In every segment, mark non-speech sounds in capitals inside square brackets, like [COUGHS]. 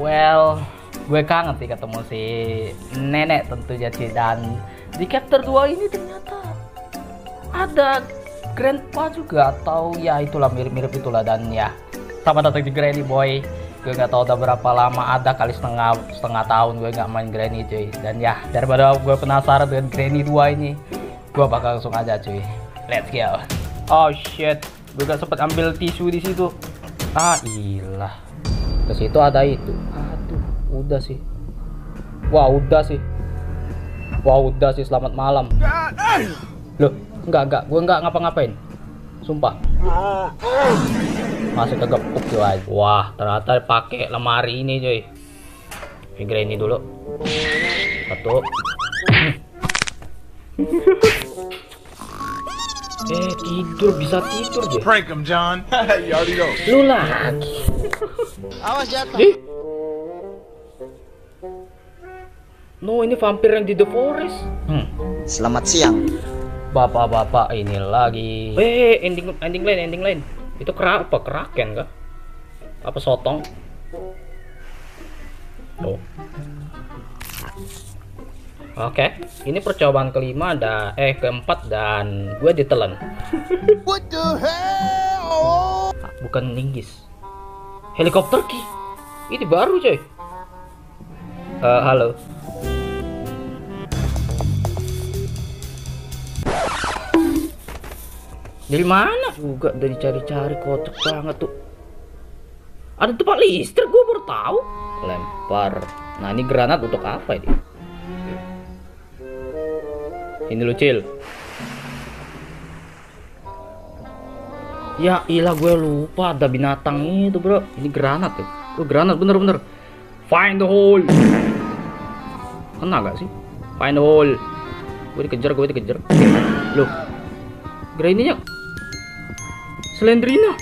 well gue kangen sih ketemu si nenek tentunya cuy dan di chapter 2 ini ternyata ada grandpa juga atau ya itulah mirip-mirip itulah. Dan ya sama datang di Granny Boy. Gue nggak tahu udah berapa lama ada kali setengah setengah tahun gue nggak main Granny cuy. Dan ya daripada gue penasaran dengan Granny 2 ini gue bakal langsung aja cuy. Let's go. Oh shit. Gue gak sempet ambil tisu di situ. Ah ilah ke situ ada itu. Aduh. Udah sih. Wah udah sih. Wah udah sih. Selamat malam. Loh enggak enggak. Gue enggak ngapa-ngapain. Sumpah. Masih kegepuk cuy wah ternyata pakai lemari ini cuy figure ini dulu. Satu. Eh tidur. Bisa tidur je Prank him, John. you already know. lu lagi Awas jatuh. Ih. No, ini vampir yang di The Forest. Hmm. Selamat siang. Bapak-bapak ini lagi. Eh, ending ending lain, ending lain. Itu kera apa? Keraken kah? Apa sotong? Oh. Oke, ini percobaan kelima dan eh keempat dan gue ditelan. What the hell? Bukan linggis. Helikopter ki. Ini baru coy. Eh, halo. Dari mana? Juga dari cari-cari kocak banget tuh. Ada tempat listrik gue baru tahu. Lempar. Nah ini granat untuk apa ini? Ini lucil. Ya ilah gue lupa ada binatang itu bro. Ini granat tuh Oh granat. Bener-bener Find the hole. Kena gak sih? Find the hole. Gue dikejar gue dikejar. Loh Granny-nya Slendrina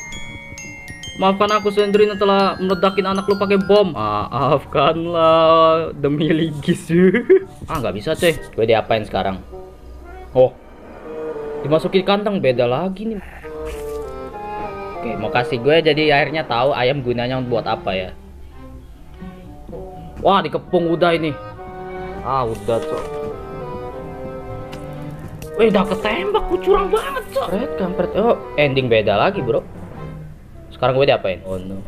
Maafkan aku Slendrina telah meledakin anak lu pakai bom. Maafkanlah Demi ligis. [LAUGHS] Ah nggak bisa cuy Gue diapain sekarang? Oh Dimasukin kantong. Beda lagi nih Oke, mau kasih gue jadi akhirnya tahu ayam gunanya buat apa ya. Wah, dikepung udah ini. Ah, udah, Cok. Wih, udah ketembak, gue curang banget, Cok. Red kampret. Oh, ending beda lagi, Bro. Sekarang gue diapain? Oh no.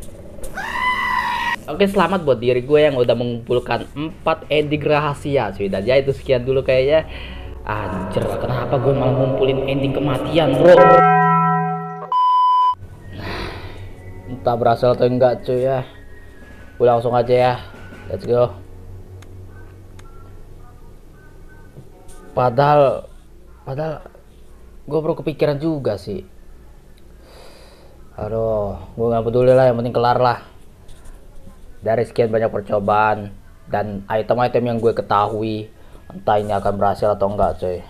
Oke, selamat buat diri gue yang udah mengumpulkan 4 ending rahasia, cuy. Dan ya itu sekian dulu kayaknya. Anjir, kenapa gue malah ngumpulin ending kematian, Bro? Entah berhasil atau enggak cuy ya. Gue langsung aja ya. Let's go. Padahal padahal gue baru kepikiran juga sih. Aduh gue nggak peduli lah yang penting kelar lah. Dari sekian banyak percobaan dan item-item yang gue ketahui entah ini akan berhasil atau enggak cuy.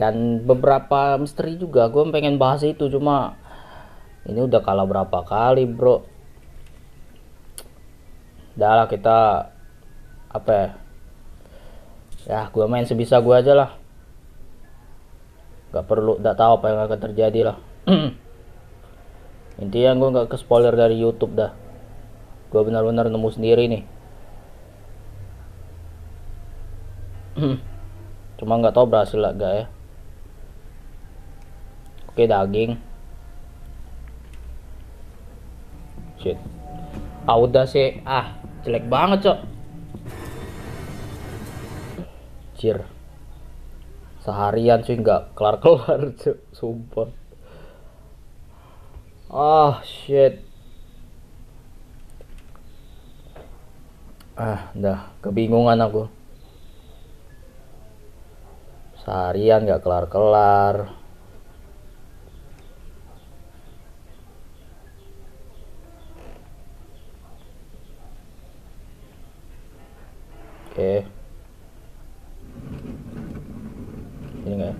Dan beberapa misteri juga gue pengen bahas itu cuma ini udah kalah berapa kali bro? Udah lah kita apa ya? Ya gue main sebisa gue aja lah. Gak perlu gak tahu apa yang akan terjadi lah. [CLEARS THROAT] Intinya gue nggak ke spoiler dari YouTube dah. Gue benar-benar nemu sendiri nih. [CLEARS THROAT] Cuma nggak tahu berhasil gak ya. Oke daging shit. Udah sih ah jelek banget cok. Cir seharian cuy nggak kelar kelar [LAUGHS] cok. Sumpah. Ah shit. Ah dah. Kebingungan aku. Seharian nggak kelar kelar Oke. Ini enggak ya?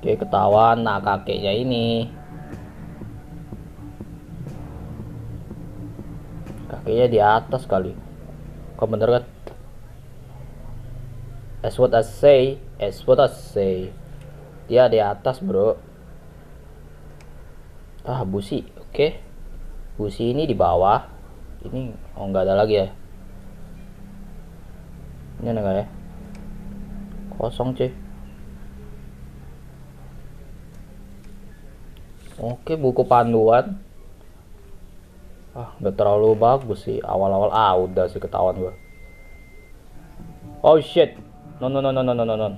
Oke, ketahuan nah kakeknya ini. Kakeknya di atas kali. Kok bener kan? As what I say, as what I say. Dia di atas, Bro. ah busi oke busi ini di bawah. Ini oh nggak ada lagi ya? Ini ada ya? Kosong cuy. Oke buku panduan. Ah nggak terlalu bagus sih. Awal-awal ah udah sih ketahuan gua. Oh shit. No no no no no no no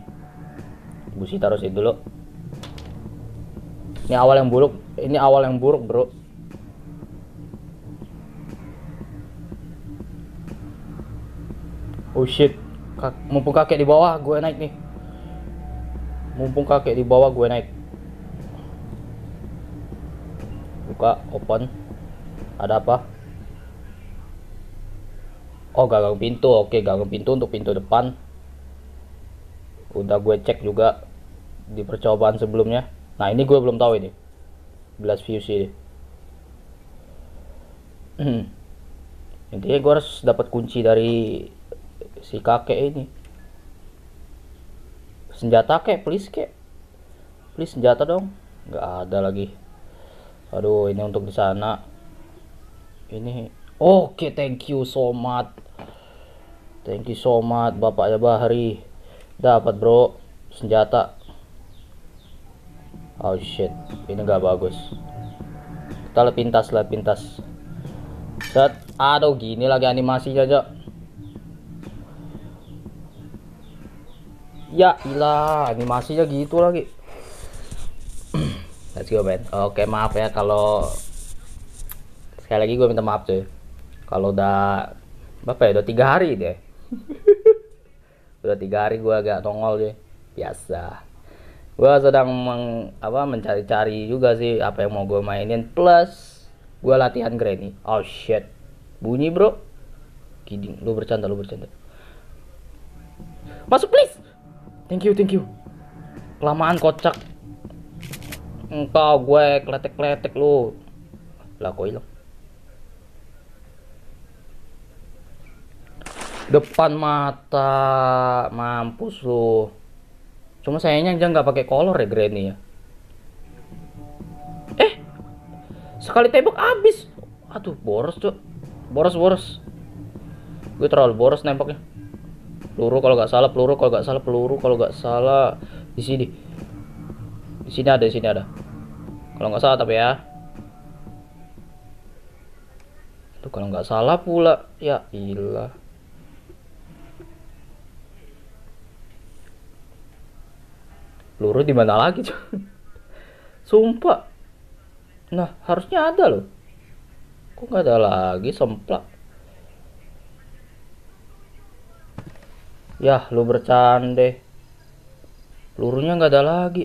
busi taruh situ dulu. Ini awal yang buruk. Ini awal yang buruk bro oh shit. Mumpung kakek di bawah gue naik nih. Mumpung kakek di bawah gue naik. Buka open. Ada apa? Oh gagang pintu. Oke gagang pintu untuk pintu depan. Udah gue cek juga di percobaan sebelumnya. Nah ini gue belum tahu ini. Belas views ini. [CLEARS THROAT] Intinya gue harus dapat kunci dari si kakek ini. Senjata kek please kek. Please senjata dong. Nggak ada lagi. Aduh ini untuk di sana. Ini. Oke thank you so much. Thank you so much bapak ya Bahari dapat bro. Senjata. Oh shit. Ini nggak bagus. Kita lihat pintas lah pintas. Set. Aduh gini lagi animasinya aja ya ilah animasinya gitu lagi. [CLEARS THROAT] Let's go man oke maaf ya kalau sekali lagi gue minta maaf cuy. Kalau udah berapa ya? Udah tiga hari deh. [LAUGHS] Udah tiga hari gue agak nongol deh biasa. Gue sedang meng, apa mencari-cari juga sih apa yang mau gue mainin. Plus gue latihan granny. Oh shit. Bunyi bro. Kidding. Lu bercanda lu bercanda. Masuk please thank you thank you. Kelamaan kocak. Engkau gue kletek-kletek lu. Lah kok hilang? Depan mata mampus lu. Cuma sayangnya dia nggak pakai kolor ya Granny ya? Eh sekali tembak habis. Aduh boros tuh boros boros. Gue terlalu boros nembaknya peluru kalau nggak salah peluru kalau nggak salah peluru kalau nggak salah di sini. Di sini ada di sini ada. Kalau nggak salah tapi ya. Tuh kalau nggak salah pula ya ilah. Peluru di mana lagi cuy [LAUGHS] sumpah. Nah harusnya ada loh. Kok nggak ada lagi semplak ya lu bercanda. Pelurunya nggak ada lagi.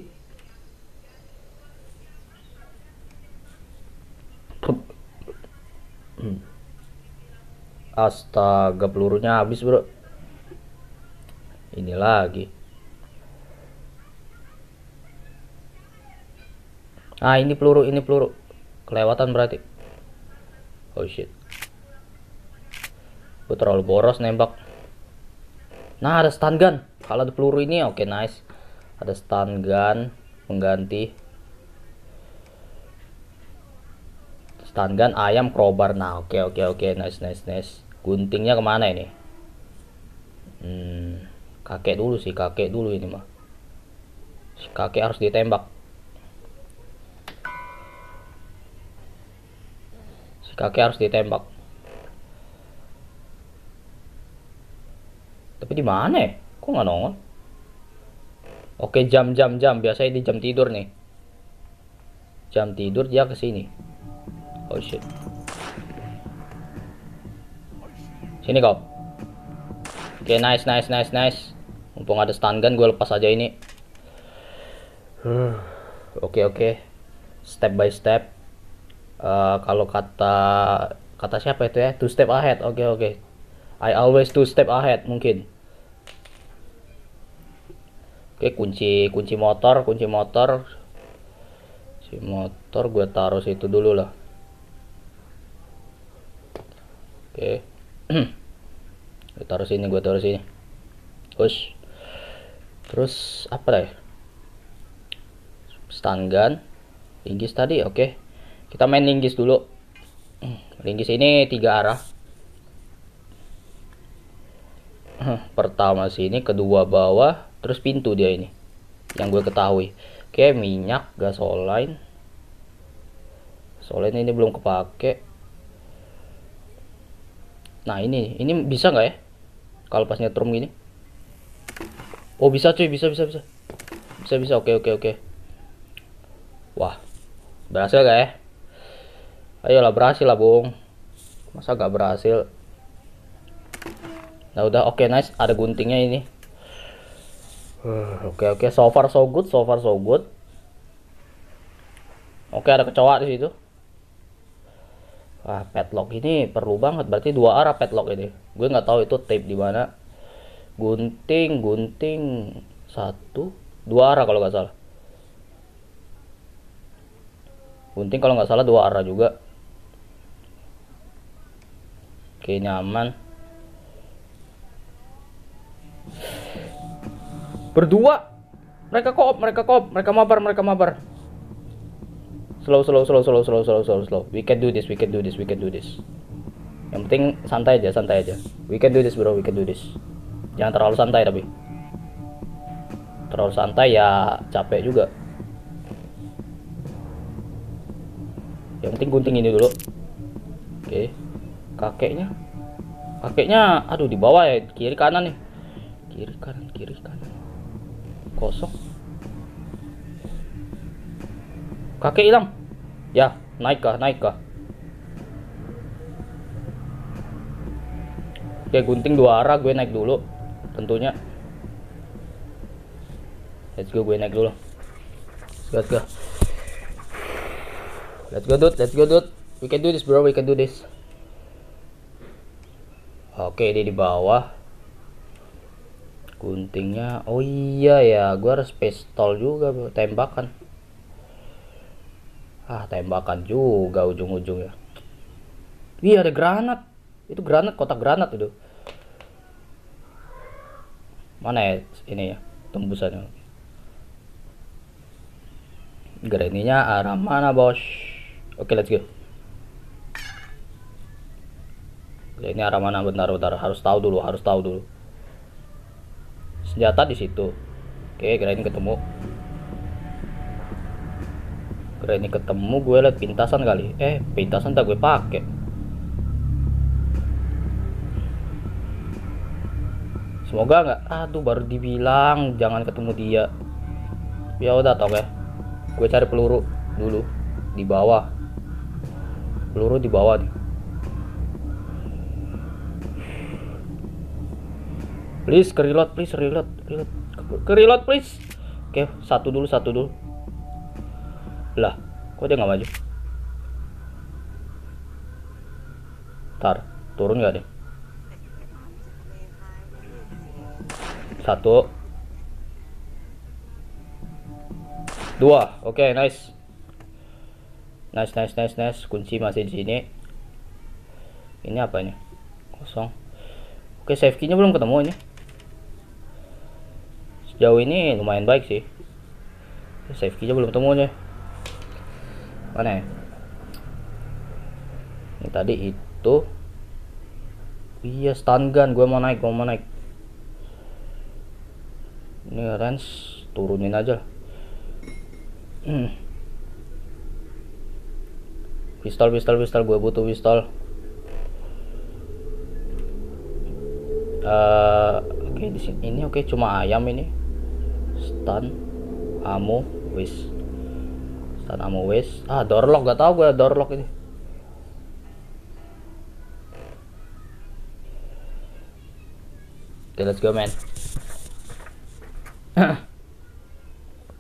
Astaga pelurunya habis bro. Ini lagi. Ah ini peluru ini peluru. Kelewatan berarti. Oh shit. Gue terlalu boros nembak nah ada stun gun. Kalau ada peluru ini oke okay, nice. Ada stun gun pengganti. Stun gun ayam crowbar. Nah oke okay, oke okay, oke okay. nice nice nice. Guntingnya ke mana ini? Hmm, kakek dulu sih kakek dulu ini mah. Kakek harus ditembak. Kakek harus ditembak tapi di mana ya? Kok nggak nongol? Oke jam jam jam. Biasanya di jam tidur nih. Jam tidur dia ke sini. Oh shit. Sini kau oke nice nice nice nice. Mumpung ada stun gun gue lepas aja ini. [SIGHS] Oke oke. Step by step. Uh, kalau kata kata siapa itu ya? Two step ahead. Oke oke. I always two step ahead mungkin oke kunci kunci motor kunci motor. Si motor gue taruh situ dulu lah. Oke. [CLEARS THROAT] Gue taruh sini gue taruh sini. Terus terus apa ya? Stun gun tinggi tadi oke. Kita main linggis dulu. [CLEARS THROAT] Linggis ini tiga arah. [CLEARS THROAT] Pertama sini, kedua bawah, terus pintu dia ini. Yang gue ketahui. Oke, minyak, gasoline. Soalnya ini belum kepake. Nah ini, ini bisa nggak ya? Kalau pas nyetrum gini. Oh bisa cuy, bisa bisa bisa. Bisa bisa, oke oke oke. Wah, berhasil gak ya? Ayolah berhasil lah bung. Masa gak berhasil? Nah udah oke nice, ada guntingnya ini. Uh, Oke oke, so far so good, so far so good. Oke ada kecoa di situ. Wah, padlock ini perlu banget. Berarti dua arah padlock ini. Gue nggak tahu itu tape di mana. Gunting, gunting satu, dua arah kalau nggak salah. Gunting kalau nggak salah dua arah juga. Oke, nyaman. Berdua. Mereka koop, mereka koop, mereka mabar, mereka mabar. Slow, slow, slow, slow, slow, slow, slow, slow. We can do this, we can do this, we can do this. Yang penting santai aja, santai aja. We can do this, bro, we can do this. Jangan terlalu santai tapi. Terlalu santai ya capek juga. Yang penting gunting ini dulu. Oke. Kakeknya. Kakeknya aduh di bawah ya, kiri kanan nih. Kiri kanan, kiri kanan. Kosong. Kakek hilang. Ya, naik kah, naik kah? Oke, gunting dua arah, gue naik dulu. Tentunya. Let's go, gue naik dulu. Let's go. Let's go, dude. Let's go, dude. We can do this, bro. We can do this. Oke, dia di bawah. Guntingnya. Oh iya ya, gue harus pistol juga, tembakan. Ah, tembakan juga ujung-ujungnya. Iya, ada granat. Itu granat, kotak granat itu. Mana ya ini ya, tembusannya. Granitnya arah mana, Bos? Oke, let's go. Ini arah mana? Bentar, bentar. Harus tahu dulu, harus tahu dulu. Senjata di situ. Oke, kira ini ketemu. Kira ini ketemu gue liat pintasan kali. Eh, pintasan tak gue pakai. Semoga nggak. Aduh, baru dibilang jangan ketemu dia. Ya udah tau ya. Gue cari peluru dulu di bawah. Peluru di bawah nih. Please, ke reload, please, reload, reload, ke reload, please. Oke, satu dulu, satu dulu. Lah, kok dia nggak maju? Tar, turun nggak deh? Satu, dua, oke, nice, nice, nice, nice, nice. Kunci masih di sini. Ini apa ini? Kosong. Oke, save key-nya belum ketemu ini. Sejauh ini lumayan baik sih. Save key-nya belum ketemu nih mana ya? Ini tadi itu. Iya stun gun. Gue mau naik gue mau naik. Ini range turunin aja [CLEARS THROAT] pistol pistol pistol. Gue butuh pistol. Uh, oke okay, di sini. Ini oke okay, cuma ayam ini stun ammo wis Stun ammo wes. Ah, doorlock gak tau gue doorlock ini. Oke, let's go, man. [COUGHS]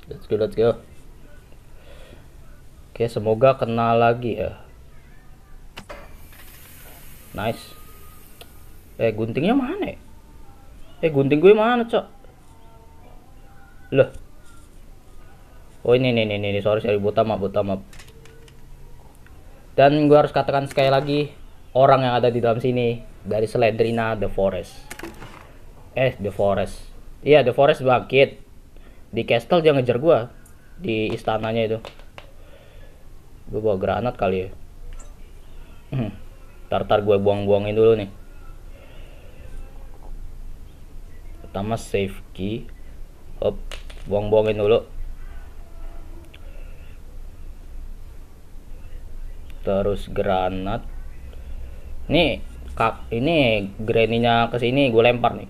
let's go, let's go. Oke, semoga kena lagi ya. Nice. Eh, guntingnya mana ya? Eh, gunting gue mana, Cok? Loh. Oh ini nih nih nih sorry sorry buta maaf buta maaf. Dan gue harus katakan sekali lagi orang yang ada di dalam sini dari Sledrina The Forest. Eh The Forest. Iya The Forest bangkit. Di castle dia ngejar gue di istananya itu. gue bawa granat kali ya Hmm. tar tar gue buang-buangin dulu nih pertama save key Hop, buang-buangin dulu. Terus granat. Nih kak ini granny-nya ke sini gue lempar nih.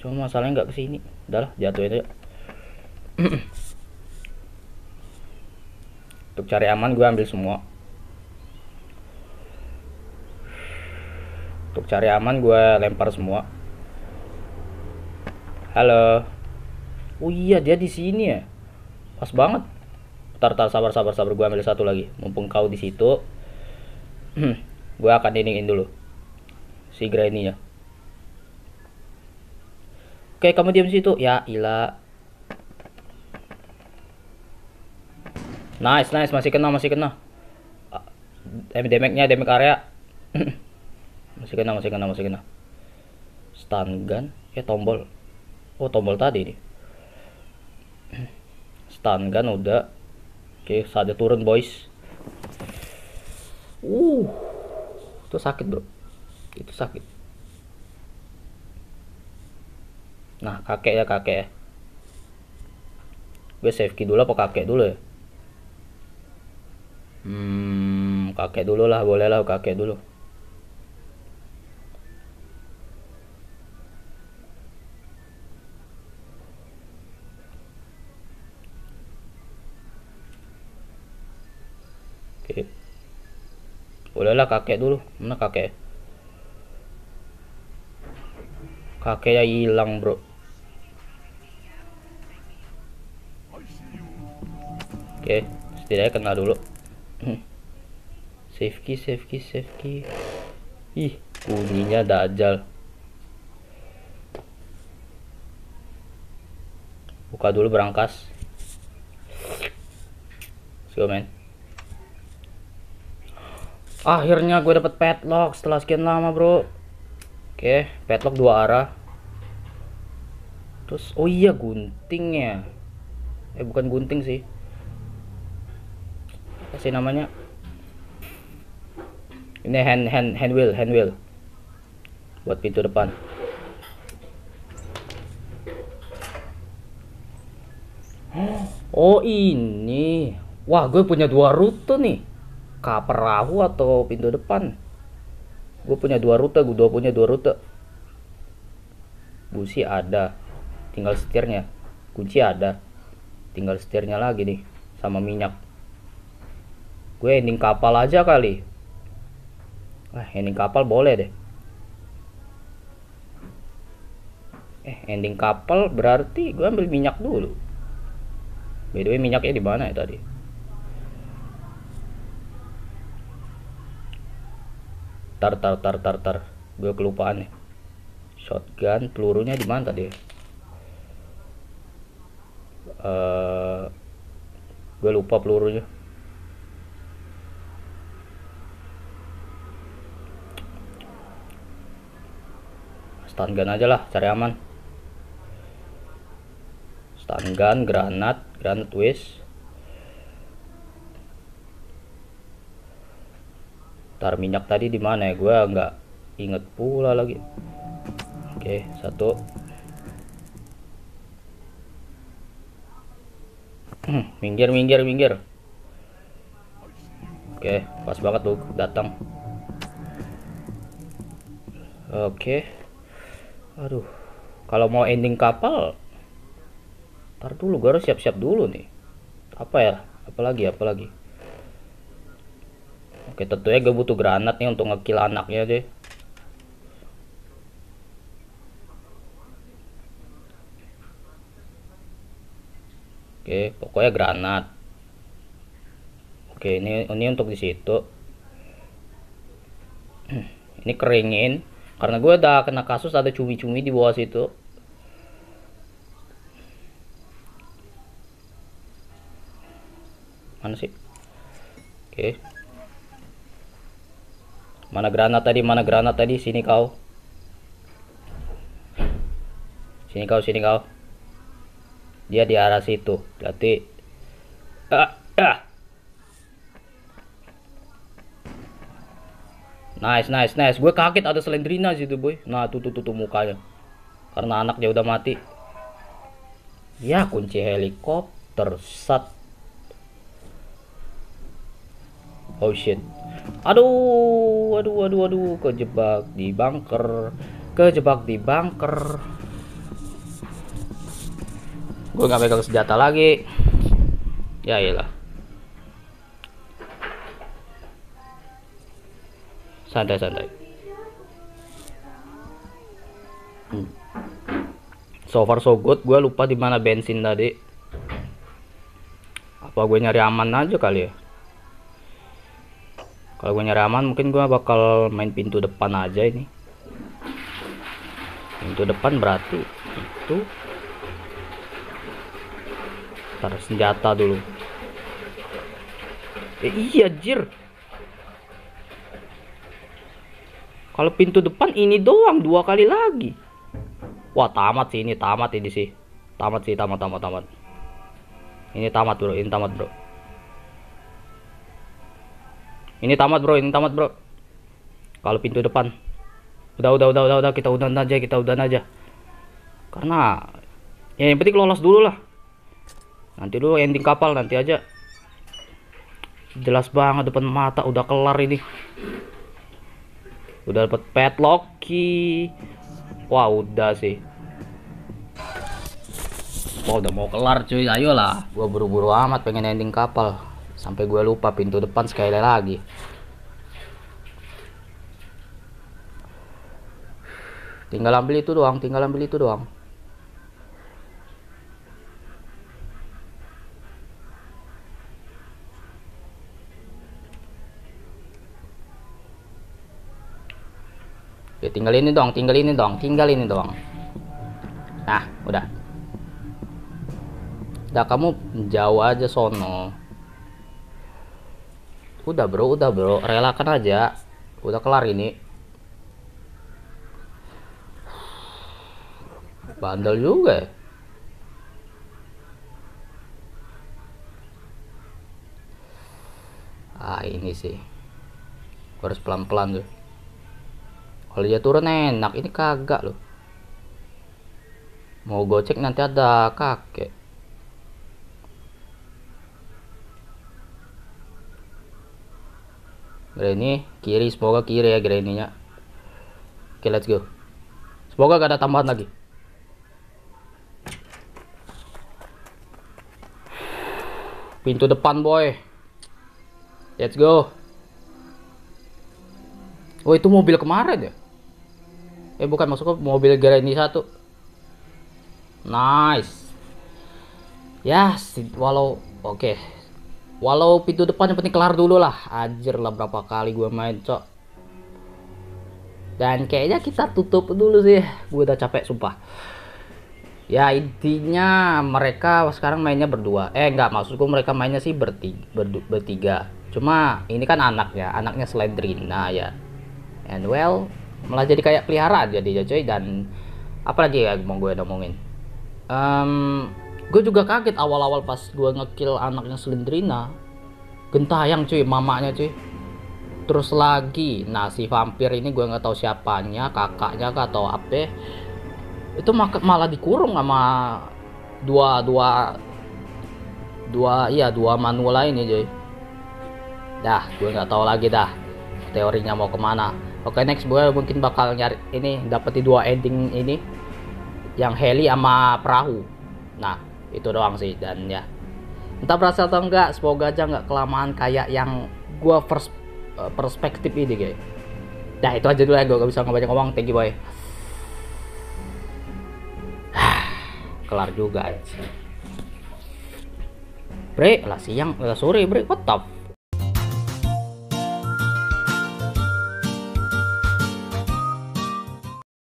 Cuma masalahnya nggak ke sini. Udahlah jatuhin aja. [CLEARS THROAT] Untuk cari aman gue ambil semua. Untuk cari aman gue lempar semua halo. Oh iya dia di sini ya? Pas banget. Tar tar sabar sabar sabar. Gue ambil satu lagi. Mumpung kau di situ [CLEARS THROAT] gue akan iniin dulu si granny ya oke kamu diam di situ. Ya ilah Nice, nice, masih kena, masih kena. Uh, damage-nya, damage area. [CLEARS THROAT] masih kena, masih kena, masih kena. Stun gun, ya tombol. Oh, tombol tadi nih. Stun gun udah. Oke, saatnya turun, boys. Uh. Itu sakit, Bro. Itu sakit. Nah, kakek ya, kakek ya. Gue save key dulu apa kakek dulu ya? Hmm, kakek dulu lah, boleh lah kakek dulu. Bolehlah kakek dulu. Mana kakek? Kakeknya hilang, Bro. Oke, setidaknya kena dulu. [CLEARS THROAT] save key save key save key ih bunyinya dajal buka dulu berangkas Let's go man akhirnya gue dapet padlock setelah sekian lama bro. Oke padlock dua arah. Terus oh iya guntingnya eh bukan gunting sih. Apa sih namanya? Ini hand hand hand wheel hand wheel. Buat pintu depan. Oh ini. Wah gue punya dua rute nih ke perahu atau pintu depan gue punya dua rute gue dua punya dua rute busi ada tinggal setirnya kunci ada tinggal setirnya lagi nih sama minyak gue ending kapal aja kali Wah, ending kapal boleh deh. Eh, ending kapal berarti gue ambil minyak dulu. By the way, minyaknya di mana ya tadi? Tar tar tar tar tar. Gue kelupaan nih. Shotgun, pelurunya di mana tadi? Uh, gue lupa pelurunya. stun gun aja lah cari aman stun granat granat twist tar minyak tadi di mana ya? Gue nggak inget pula lagi. Oke satu. [CLEARS THROAT] Minggir minggir minggir. Oke pas banget tuh datang. Oke. Aduh kalau mau ending kapal ntar dulu gue harus siap-siap dulu nih. Apa ya? Apalagi apalagi oke tentunya gue butuh granat nih untuk ngekill anaknya deh. Oke pokoknya granat. Oke ini ini untuk di situ. [CLEARS THROAT] Ini keringin. Karena gue udah kena kasus ada cumi-cumi di bawah situ. Mana sih? Oke mana granat tadi mana granat tadi sini kau sini kau sini kau dia di arah situ berarti ah, ah. Nice, nice, nice. Gue kaget ada Slendrina situ, boy. Nah, tuh, tuh, tuh, tuh mukanya. Karena anaknya udah mati. Ya, kunci helikopter. Sat. Oh shit. Aduh, aduh, aduh, aduh. Kejebak di bunker. Kejebak di bunker. Gue nggak pegang senjata lagi. Ya iyalah. santai santai hmm. so far so good gue lupa di mana bensin tadi apa gue nyari aman aja kali ya kalau gue nyari aman mungkin gue bakal main pintu depan aja ini pintu depan berarti itu taruh senjata dulu eh, iya jir Kalau pintu depan ini doang dua kali lagi. Wah tamat sih ini tamat ini sih. Tamat sih tamat tamat tamat. Ini tamat bro, ini tamat bro. Ini tamat bro, ini tamat bro. Kalau pintu depan. Udah udah udah udah udah kita udah aja kita udah aja. Karena ya yang penting lolos dulu lah. Nanti dulu ending kapal nanti aja. Jelas banget depan mata udah kelar ini udah dapat pet Loki wah udah sih wah udah mau kelar cuy ayolah gua buru-buru amat pengen ending kapal sampai gua lupa pintu depan sekali lagi. Tinggal ambil itu doang tinggal ambil itu doang. Ya tinggal ini dong tinggal ini dong tinggal ini dong nah udah. Udah kamu jauh aja sono udah bro udah bro. Relakan aja. Udah kelar ini. Bandel juga ya. ah ini sih. Harus pelan-pelan tuh. Kalau dia turun enak. Ini kagak loh. Mau gocek nanti ada kakek Granny kiri semoga kiri ya Granny-nya. Oke let's go. Semoga gak ada tambahan lagi. Pintu depan boy. Let's go. Oh itu mobil kemarin ya? Eh bukan masuk ke mobil ini satu. Nice. Ya walau oke. okay. Walau pintu depan yang penting kelar dulu lah. Ajar lah berapa kali gue main cok. Dan kayaknya kita tutup dulu sih. Gue udah capek sumpah. Ya intinya mereka sekarang mainnya berdua. Eh enggak maksudku mereka mainnya sih bertiga, bertiga. cuma ini kan anak ya anaknya Slendrina ya. And well malah jadi kayak peliharaan jadi ya coy dan apalagi ya mau gue ngomongin um, gue juga kaget awal-awal pas gue ngekill anaknya Slendrina gentayang cuy mamanya cuy. Terus lagi nah si vampir ini gue nggak tahu siapanya kakaknya atau apa. Itu malah dikurung sama dua dua dua iya dua manual lain ya cuy. Dah gue nggak tahu lagi dah teorinya mau ke mana. Oke next gue mungkin bakal nyari ini dapat di dua ending ini. Yang heli sama perahu. Nah itu doang sih dan ya entah berhasil atau enggak semoga aja nggak kelamaan kayak yang gue uh, perspektif ini guys. Nah itu aja dulu ya gue gak bisa ngebanyak ngomong thank you boy. [SIGHS] Kelar juga. Bre lah siang lah sore bre what the